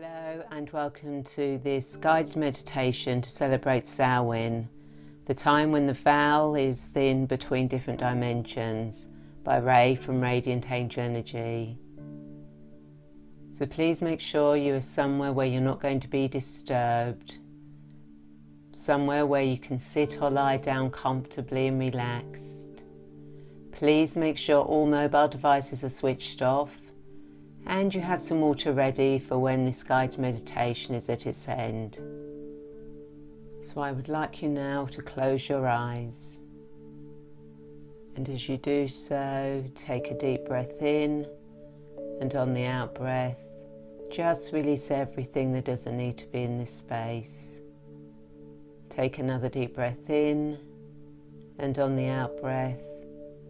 Hello and welcome to this guided meditation to celebrate Samhain, the time when the veil is thin between different dimensions by Rae from Radiant Angel Energy. So please make sure you are somewhere where you're not going to be disturbed, somewhere where you can sit or lie down comfortably and relaxed. Please make sure all mobile devices are switched off and you have some water ready for when this guided meditation is at its end. So I would like you now to close your eyes. And as you do so, take a deep breath in, and on the out breath, just release everything that doesn't need to be in this space. Take another deep breath in, and on the out breath,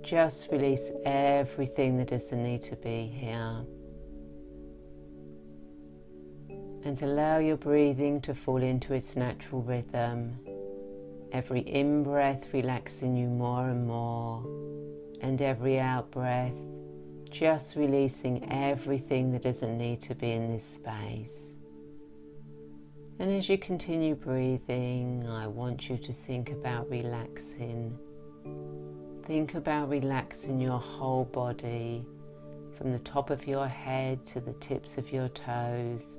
just release everything that doesn't need to be here and allow your breathing to fall into its natural rhythm. Every in breath relaxing you more and more, and every out breath just releasing everything that doesn't need to be in this space. And as you continue breathing, I want you to think about relaxing. Think about relaxing your whole body from the top of your head to the tips of your toes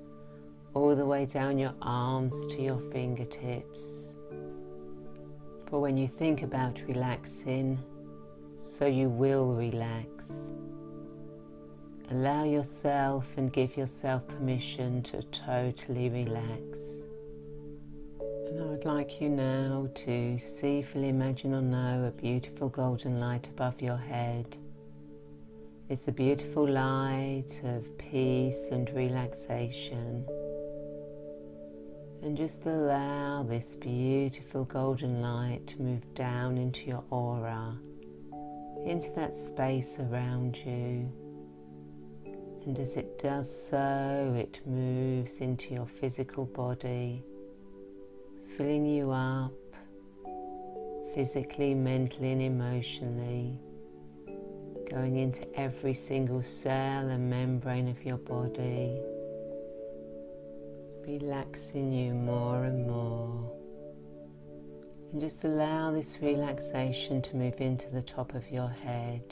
all the way down your arms to your fingertips. For when you think about relaxing, so you will relax. Allow yourself and give yourself permission to totally relax. And I would like you now to see, feel, imagine, or know a beautiful golden light above your head. It's a beautiful light of peace and relaxation. And just allow this beautiful golden light to move down into your aura, into that space around you. And as it does so, it moves into your physical body, filling you up physically, mentally, and emotionally, going into every single cell and membrane of your body relaxing you more and more. And just allow this relaxation to move into the top of your head.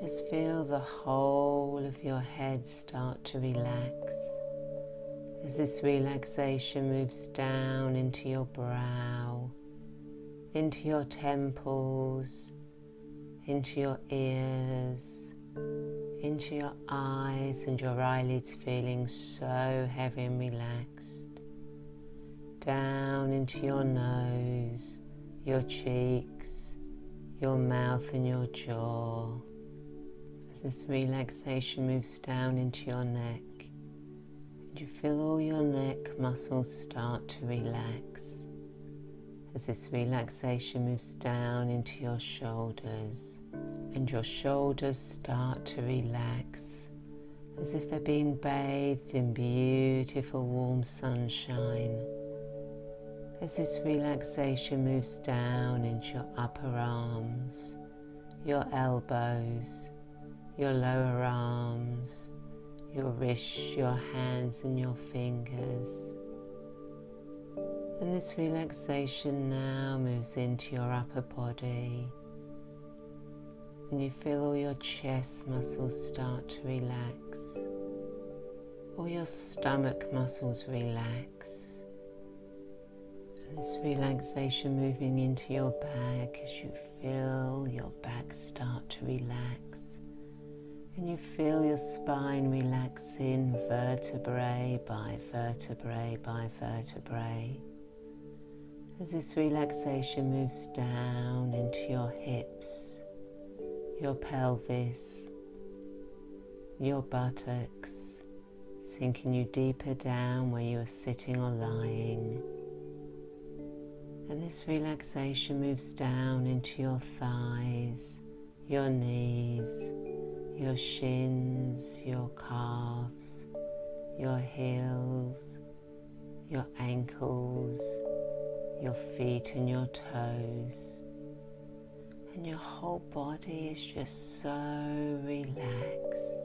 Just feel the whole of your head start to relax as this relaxation moves down into your brow, into your temples, into your ears into your eyes and your eyelids feeling so heavy and relaxed. Down into your nose, your cheeks, your mouth and your jaw. As this relaxation moves down into your neck, you feel all your neck muscles start to relax. As this relaxation moves down into your shoulders, and your shoulders start to relax as if they're being bathed in beautiful warm sunshine. As this relaxation moves down into your upper arms, your elbows, your lower arms, your wrists, your hands, and your fingers. And this relaxation now moves into your upper body and you feel all your chest muscles start to relax, all your stomach muscles relax, and this relaxation moving into your back as you feel your back start to relax, and you feel your spine relaxing vertebrae by vertebrae by vertebrae. As this relaxation moves down into your hips your pelvis, your buttocks, sinking you deeper down where you are sitting or lying. And this relaxation moves down into your thighs, your knees, your shins, your calves, your heels, your ankles, your feet and your toes and your whole body is just so relaxed.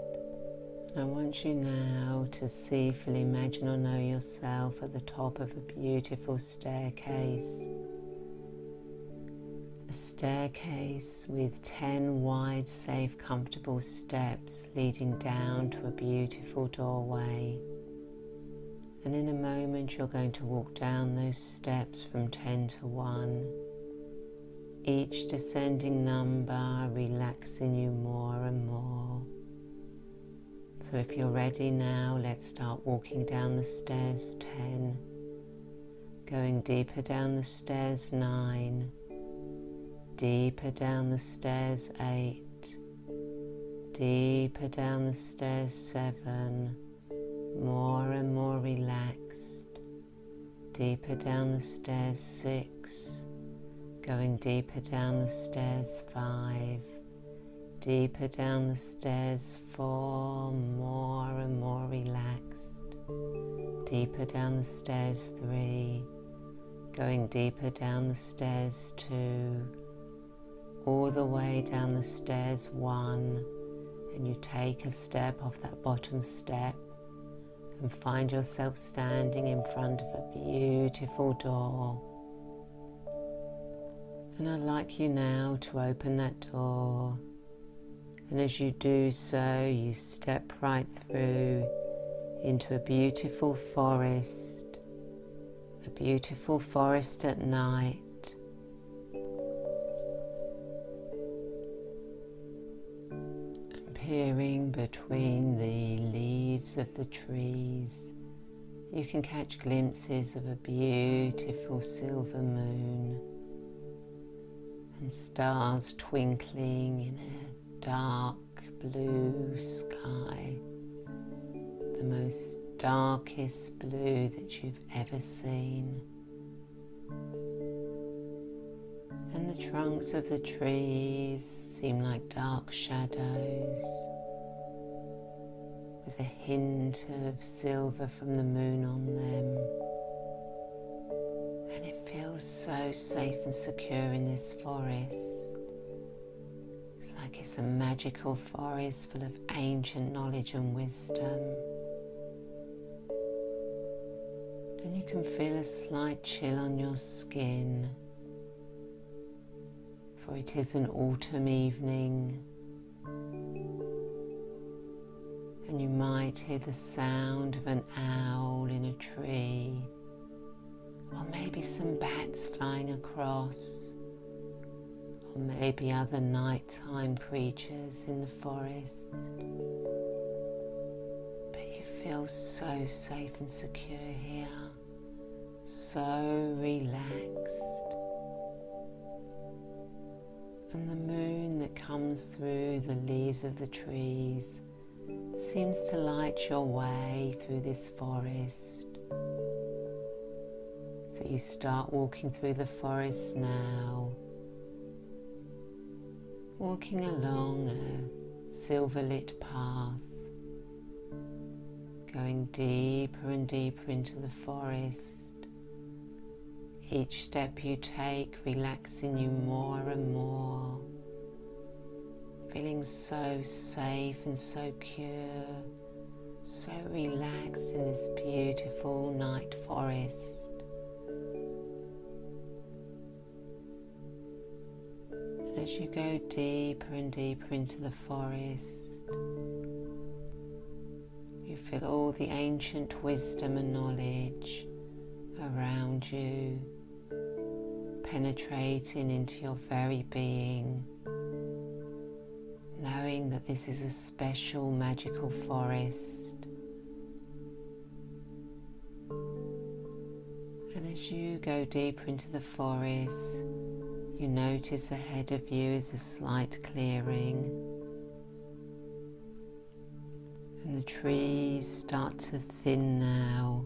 I want you now to feel, imagine, or know yourself at the top of a beautiful staircase. A staircase with 10 wide, safe, comfortable steps leading down to a beautiful doorway. And in a moment, you're going to walk down those steps from 10 to 1. Each descending number relaxing you more and more. So if you're ready now, let's start walking down the stairs 10, going deeper down the stairs 9, deeper down the stairs 8, deeper down the stairs 7, more and more relaxed, deeper down the stairs 6, going deeper down the stairs 5, deeper down the stairs, four, more and more relaxed, deeper down the stairs, three, going deeper down the stairs, two, all the way down the stairs, one, and you take a step off that bottom step and find yourself standing in front of a beautiful door. And I'd like you now to open that door. And as you do so, you step right through into a beautiful forest, a beautiful forest at night. Peering between the leaves of the trees, you can catch glimpses of a beautiful silver moon and stars twinkling in a dark blue sky, the most darkest blue that you've ever seen. And the trunks of the trees seem like dark shadows with a hint of silver from the moon on them. Safe and secure in this forest It's like it's a magical forest full of ancient knowledge and wisdom. And you can feel a slight chill on your skin, for it is an autumn evening. And you might hear the sound of an owl in a tree, or maybe some bats flying across or maybe other nighttime creatures in the forest. But you feel so safe and secure here, so relaxed. And the moon that comes through the leaves of the trees seems to light your way through this forest. So you start walking through the forest now walking along a silver lit path, going deeper and deeper into the forest. Each step you take relaxing you more and more, feeling so safe and so pure, so relaxed in this beautiful night forest. As you go deeper and deeper into the forest, you feel all the ancient wisdom and knowledge around you, penetrating into your very being, knowing that this is a special magical forest. And as you go deeper into the forest, you notice ahead of you is a slight clearing, and the trees start to thin now.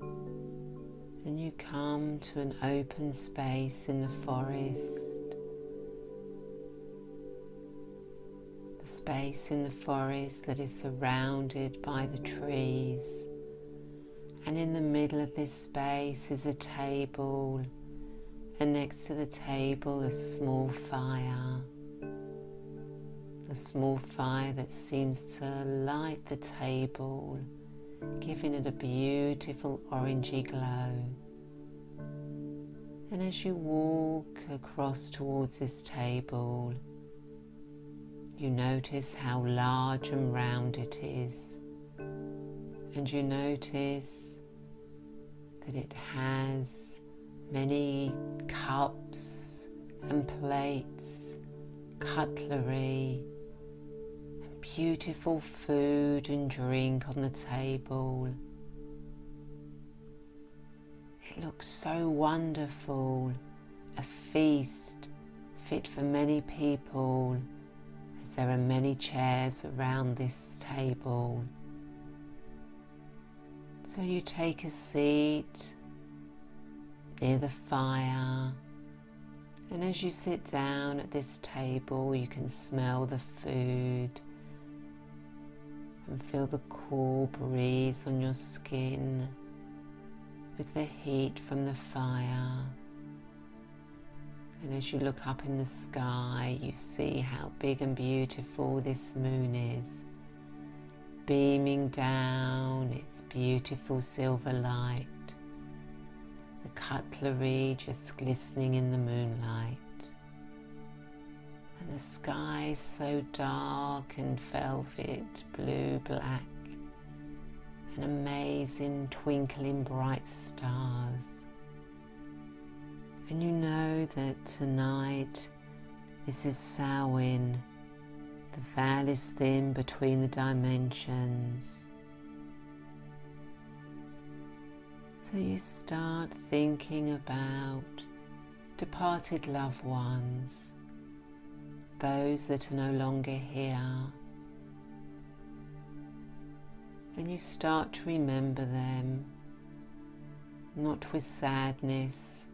And you come to an open space in the forest. The space in the forest that is surrounded by the trees. And in the middle of this space is a table and next to the table a small fire. a small fire that seems to light the table, giving it a beautiful orangey glow. And as you walk across towards this table, you notice how large and round it is, and you notice that it has many cups and plates, cutlery, and beautiful food and drink on the table. It looks so wonderful, a feast fit for many people as there are many chairs around this table. So you take a seat near the fire, and as you sit down at this table, you can smell the food and feel the cool breeze on your skin with the heat from the fire. And as you look up in the sky, you see how big and beautiful this moon is, beaming down its beautiful silver light, the cutlery just glistening in the moonlight. And the sky so dark and velvet, blue, black and amazing twinkling bright stars. And you know that tonight this is Samhain. The veil is thin between the dimensions. So you start thinking about departed loved ones, those that are no longer here and you start to remember them, not with sadness,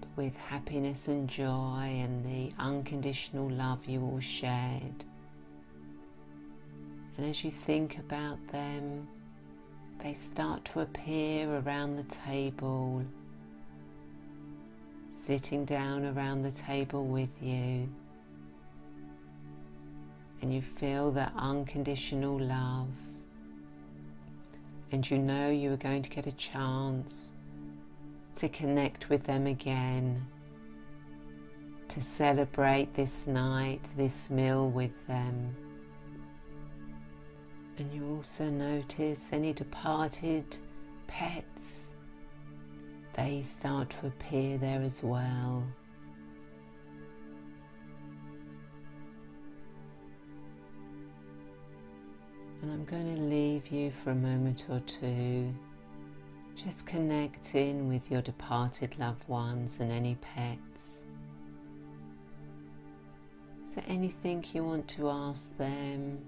but with happiness and joy and the unconditional love you all shared. And as you think about them, they start to appear around the table, sitting down around the table with you and you feel that unconditional love, and you know you are going to get a chance to connect with them again, to celebrate this night, this meal with them. And you also notice any departed pets, they start to appear there as well. And I'm going to leave you for a moment or two, just connecting with your departed loved ones and any pets. Is there anything you want to ask them?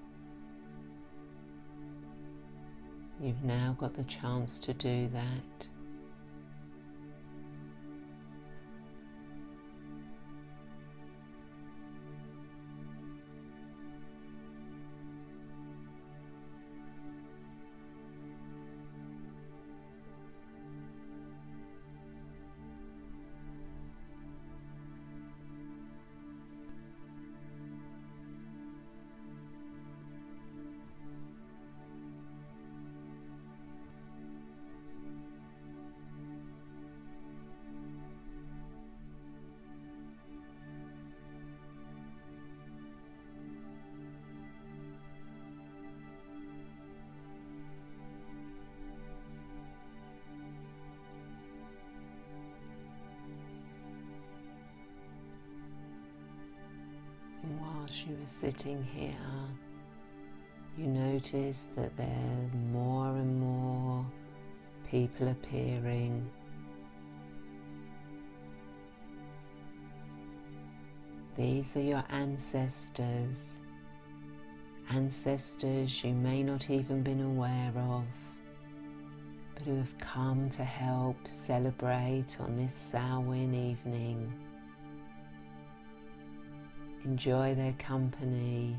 You've now got the chance to do that. Sitting here, you notice that there are more and more people appearing. These are your ancestors, ancestors you may not even been aware of, but who have come to help celebrate on this Samhain evening enjoy their company.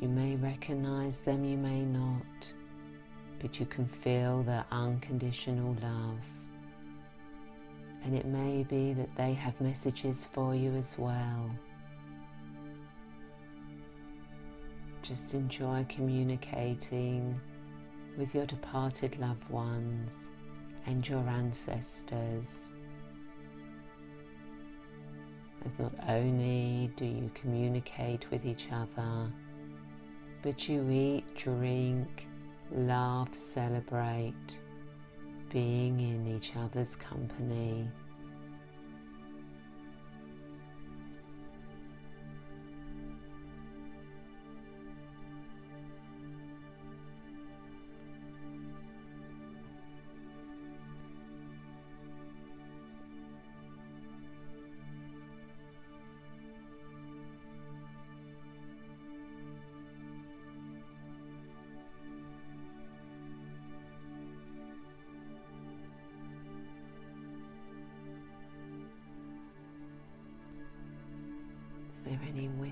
You may recognize them, you may not, but you can feel their unconditional love. And it may be that they have messages for you as well. Just enjoy communicating with your departed loved ones and your ancestors. As not only do you communicate with each other, but you eat, drink, laugh, celebrate, being in each other's company.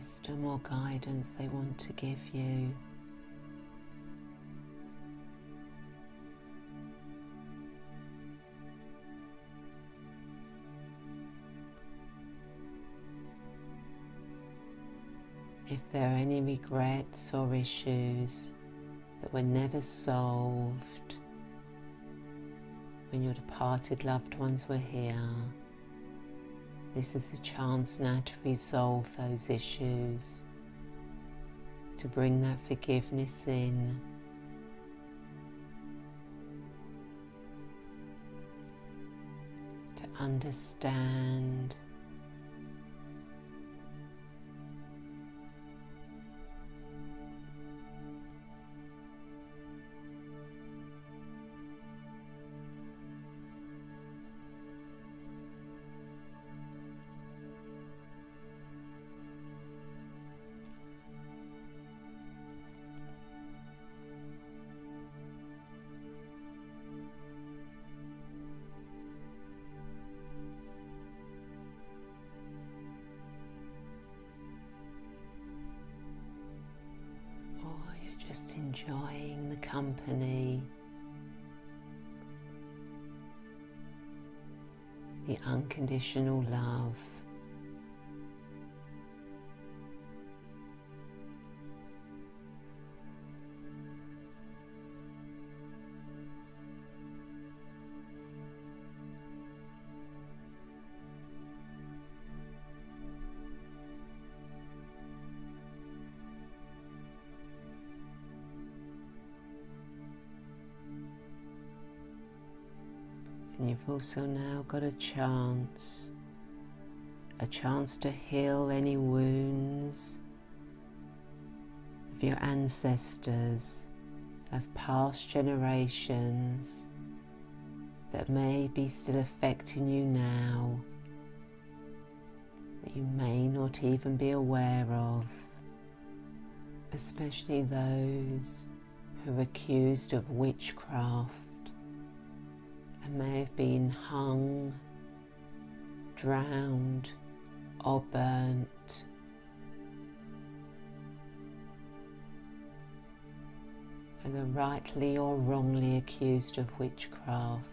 Wisdom or guidance they want to give you? If there are any regrets or issues that were never solved when your departed loved ones were here, this is the chance now to resolve those issues, to bring that forgiveness in. To understand enjoying the company, the unconditional love. And you've also now got a chance, a chance to heal any wounds of your ancestors, of past generations that may be still affecting you now, that you may not even be aware of, especially those who are accused of witchcraft may have been hung, drowned, or burnt. Whether rightly or wrongly accused of witchcraft.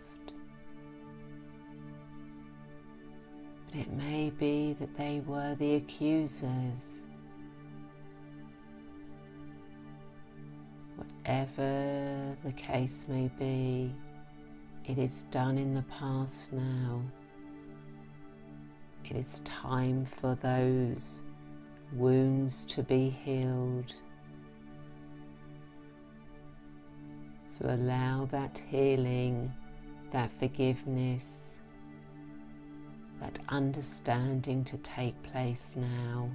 But it may be that they were the accusers. Whatever the case may be, it is done in the past now. It is time for those wounds to be healed. So allow that healing, that forgiveness, that understanding to take place now.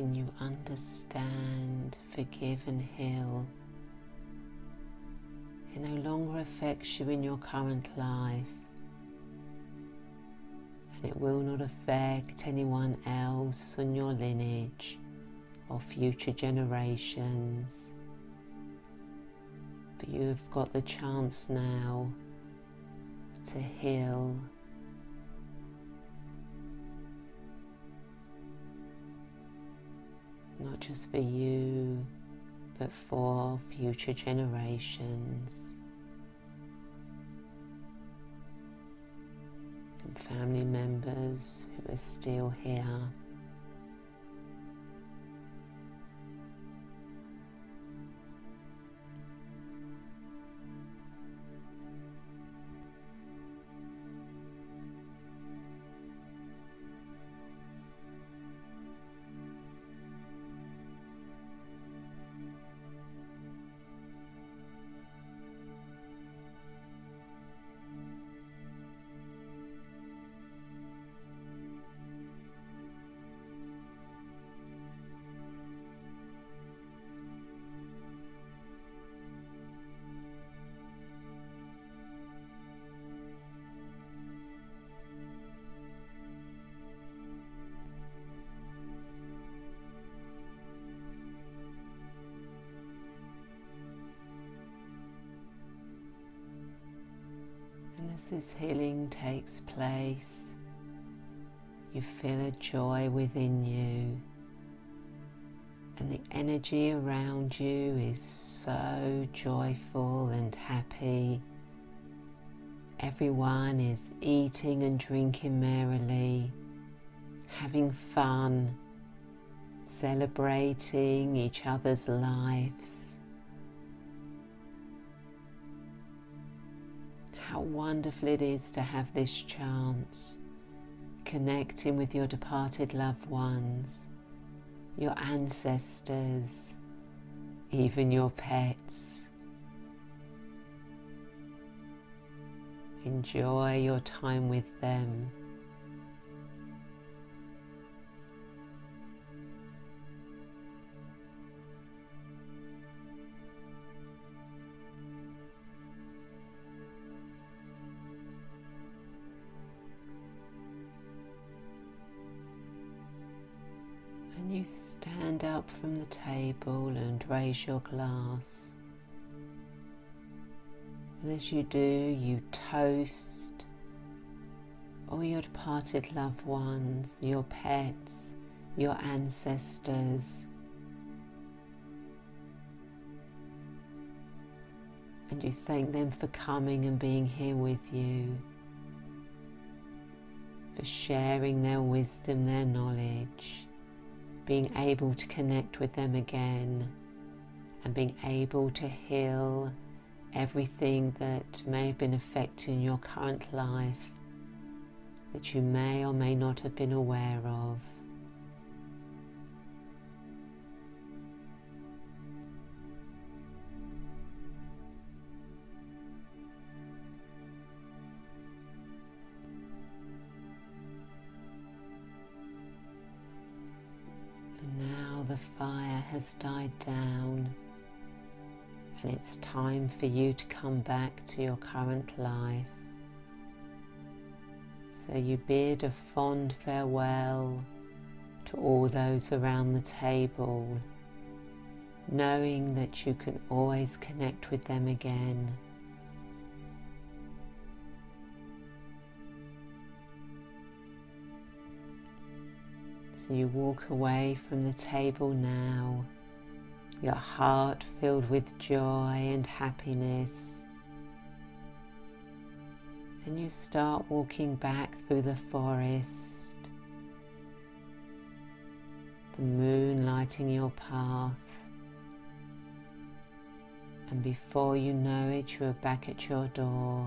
When you understand, forgive, and heal, it no longer affects you in your current life, and it will not affect anyone else in your lineage or future generations. But you have got the chance now to heal not just for you, but for future generations. And family members who are still here. As this healing takes place, you feel a joy within you, and the energy around you is so joyful and happy. Everyone is eating and drinking merrily, having fun, celebrating each other's lives. Wonderful it is to have this chance connecting with your departed loved ones, your ancestors, even your pets. Enjoy your time with them. Raise your glass. And as you do, you toast all your departed loved ones, your pets, your ancestors. And you thank them for coming and being here with you, for sharing their wisdom, their knowledge being able to connect with them again and being able to heal everything that may have been affecting your current life that you may or may not have been aware of. And now the fire has died down and it's time for you to come back to your current life. So you bid a fond farewell to all those around the table, knowing that you can always connect with them again. So you walk away from the table now, your heart filled with joy and happiness. And you start walking back through the forest, the moon lighting your path. And before you know it, you are back at your door.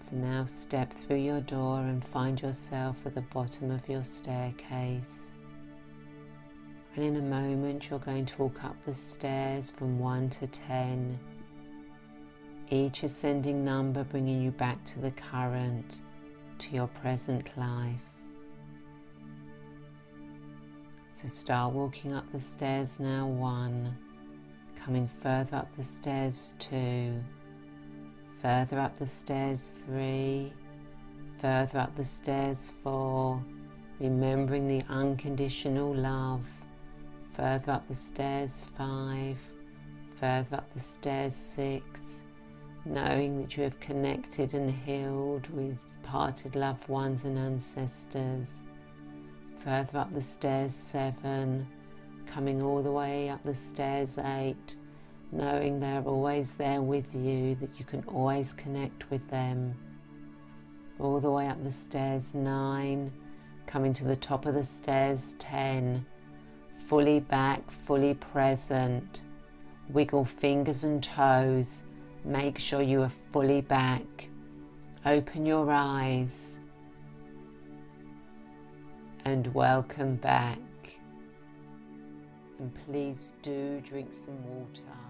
So now step through your door and find yourself at the bottom of your staircase. And in a moment, you're going to walk up the stairs from 1 to 10, each ascending number bringing you back to the current, to your present life. So start walking up the stairs now, 1, coming further up the stairs, 2 further up the stairs three, further up the stairs four, remembering the unconditional love, further up the stairs five, further up the stairs six, knowing that you have connected and healed with parted loved ones and ancestors, further up the stairs, seven, coming all the way up the stairs, eight, knowing they're always there with you, that you can always connect with them. All the way up the stairs, nine, coming to the top of the stairs, ten, fully back, fully present. Wiggle fingers and toes. Make sure you are fully back. Open your eyes and welcome back. And please do drink some water.